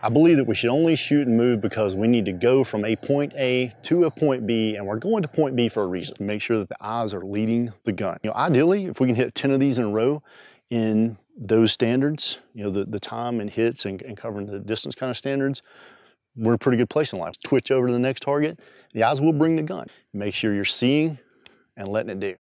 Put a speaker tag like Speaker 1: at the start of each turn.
Speaker 1: I believe that we should only shoot and move because we need to go from a point A to a point B, and we're going to point B for a reason. Make sure that the eyes are leading the gun. You know, ideally, if we can hit 10 of these in a row in those standards, you know, the, the time and hits and, and covering the distance kind of standards, we're in a pretty good place in life. Twitch over to the next target, the eyes will bring the gun. Make sure you're seeing and letting it do.